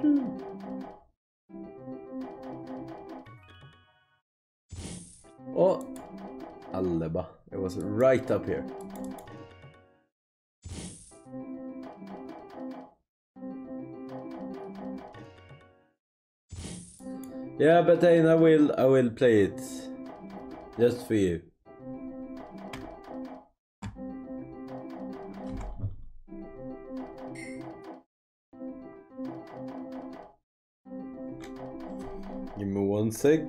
Hmm. Oh, Alleba. It was right up here. Yeah, but then I will I will play it just for you. Give me one sec.